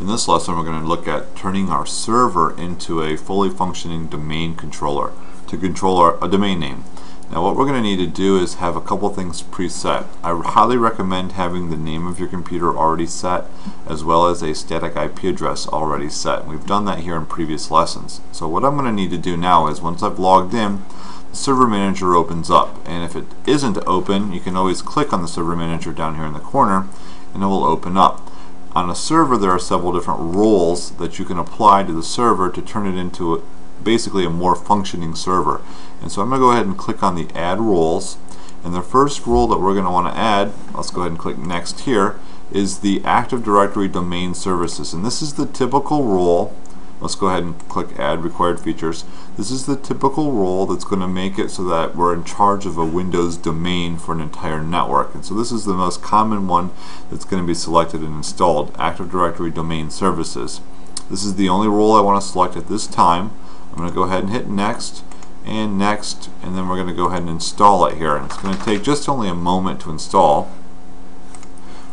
In this lesson we're going to look at turning our server into a fully functioning domain controller to control our, a domain name. Now what we're going to need to do is have a couple things preset. I highly recommend having the name of your computer already set as well as a static IP address already set. We've done that here in previous lessons. So what I'm going to need to do now is once I've logged in the Server Manager opens up and if it isn't open you can always click on the Server Manager down here in the corner and it will open up. On a server there are several different roles that you can apply to the server to turn it into a, basically a more functioning server. And so I'm going to go ahead and click on the add roles and the first role that we're going to want to add, let's go ahead and click next here, is the Active Directory Domain Services. And this is the typical role Let's go ahead and click Add Required Features. This is the typical role that's going to make it so that we're in charge of a Windows domain for an entire network. And so this is the most common one that's going to be selected and installed, Active Directory Domain Services. This is the only role I want to select at this time. I'm going to go ahead and hit Next and Next and then we're going to go ahead and install it here. And it's going to take just only a moment to install.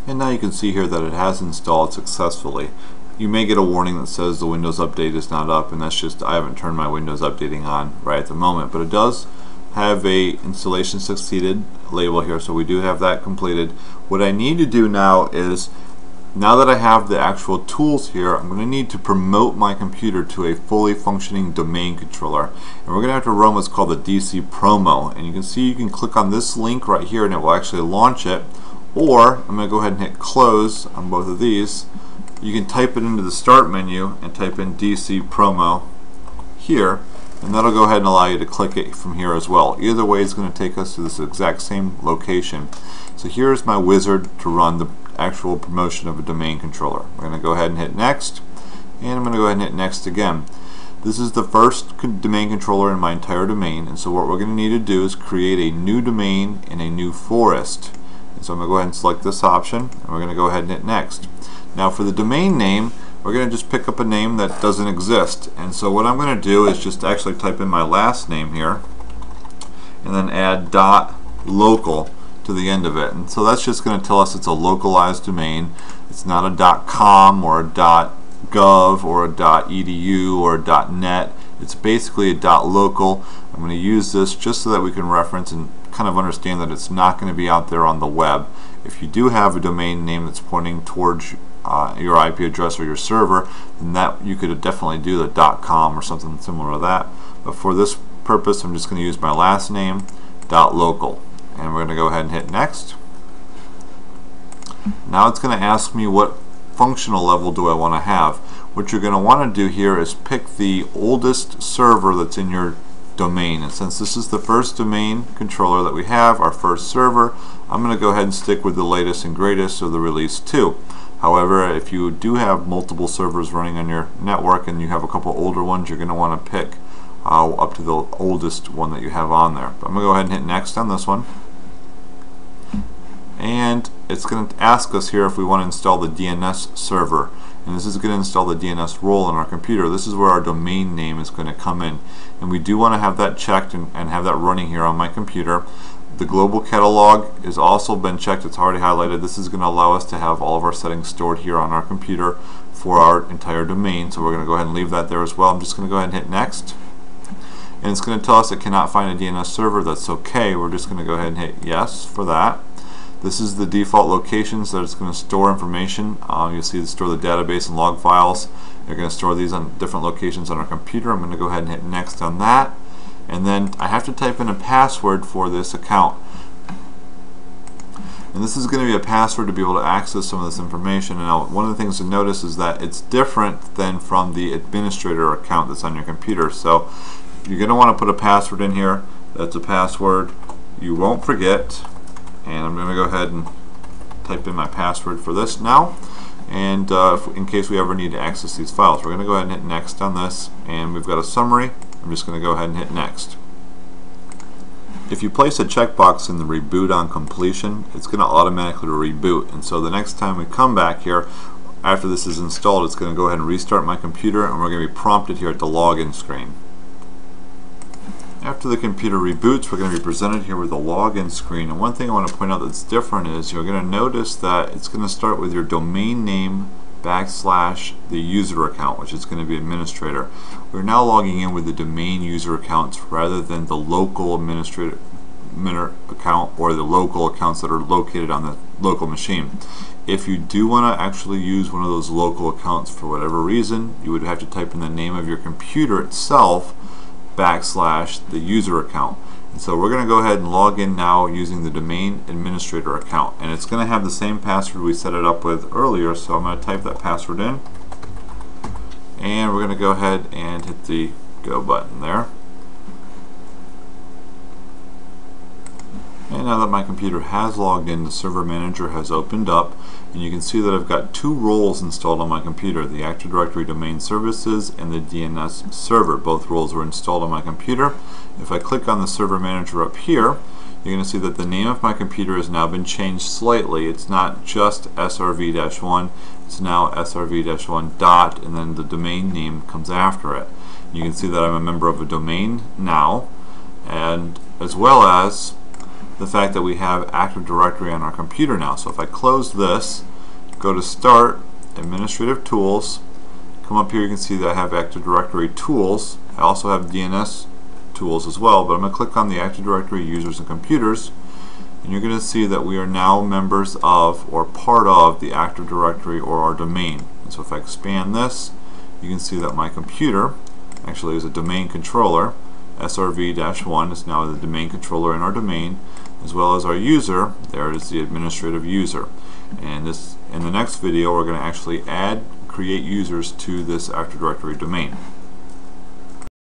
And now you can see here that it has installed successfully you may get a warning that says the Windows Update is not up and that's just I haven't turned my Windows updating on right at the moment but it does have a installation succeeded label here so we do have that completed. What I need to do now is now that I have the actual tools here I'm going to need to promote my computer to a fully functioning domain controller and we're going to have to run what's called the DC promo and you can see you can click on this link right here and it will actually launch it or I'm going to go ahead and hit close on both of these you can type it into the start menu and type in DC promo here and that'll go ahead and allow you to click it from here as well. Either way is going to take us to this exact same location. So here's my wizard to run the actual promotion of a domain controller. We're going to go ahead and hit next and I'm going to go ahead and hit next again. This is the first domain controller in my entire domain and so what we're going to need to do is create a new domain in a new forest. And so I'm going to go ahead and select this option and we're going to go ahead and hit next. Now for the domain name, we're going to just pick up a name that doesn't exist. And so what I'm going to do is just actually type in my last name here and then add dot local to the end of it. And so that's just going to tell us it's a localized domain. It's not a dot .com or a dot .gov or a dot .edu or a dot .net. It's basically a dot .local. I'm going to use this just so that we can reference and kind of understand that it's not going to be out there on the web. If you do have a domain name that's pointing towards uh, your IP address or your server, then that you could definitely do the .com or something similar to that. But for this purpose, I'm just going to use my last name .local, and we're going to go ahead and hit next. Now it's going to ask me what functional level do I want to have. What you're going to want to do here is pick the oldest server that's in your domain. And since this is the first domain controller that we have, our first server, I'm going to go ahead and stick with the latest and greatest, so the release 2. However, if you do have multiple servers running on your network and you have a couple older ones, you're going to want to pick uh, up to the oldest one that you have on there. But I'm going to go ahead and hit next on this one. And it's going to ask us here if we want to install the DNS server. And this is going to install the DNS role in our computer. This is where our domain name is going to come in. And we do want to have that checked and, and have that running here on my computer. The global catalog has also been checked. It's already highlighted. This is going to allow us to have all of our settings stored here on our computer for our entire domain. So we're going to go ahead and leave that there as well. I'm just going to go ahead and hit next. And it's going to tell us it cannot find a DNS server. That's okay. We're just going to go ahead and hit yes for that. This is the default locations that it's going to store information. Um, you'll see it store the database and log files. They're going to store these on different locations on our computer. I'm going to go ahead and hit next on that and then I have to type in a password for this account. And this is going to be a password to be able to access some of this information. And one of the things to notice is that it's different than from the administrator account that's on your computer. So you're going to want to put a password in here. That's a password you won't forget. And I'm going to go ahead and type in my password for this now. And uh, in case we ever need to access these files, we're going to go ahead and hit next on this. And we've got a summary. I'm just going to go ahead and hit next. If you place a checkbox in the reboot on completion, it's going to automatically reboot. And so the next time we come back here, after this is installed, it's going to go ahead and restart my computer and we're going to be prompted here at the login screen. After the computer reboots, we're going to be presented here with a login screen. And one thing I want to point out that's different is you're going to notice that it's going to start with your domain name backslash the user account, which is going to be administrator. We're now logging in with the domain user accounts rather than the local administrator account or the local accounts that are located on the local machine. If you do want to actually use one of those local accounts for whatever reason, you would have to type in the name of your computer itself backslash the user account. And so we're going to go ahead and log in now using the domain administrator account. And it's going to have the same password we set it up with earlier, so I'm going to type that password in. And we're going to go ahead and hit the go button there. And now that my computer has logged in, the Server Manager has opened up, and you can see that I've got two roles installed on my computer, the Active Directory Domain Services and the DNS Server. Both roles were installed on my computer. If I click on the Server Manager up here, you're going to see that the name of my computer has now been changed slightly. It's not just SRV-1, it's now SRV-1 dot, and then the domain name comes after it. You can see that I'm a member of a domain now, and as well as the fact that we have Active Directory on our computer now. So if I close this, go to Start, Administrative Tools, come up here you can see that I have Active Directory Tools. I also have DNS tools as well, but I'm going to click on the Active Directory Users and Computers and you're going to see that we are now members of or part of the Active Directory or our domain. And so if I expand this, you can see that my computer actually is a domain controller. SRV-1 is now the domain controller in our domain as well as our user, there is the administrative user. And this in the next video we're going to actually add create users to this Active Directory domain.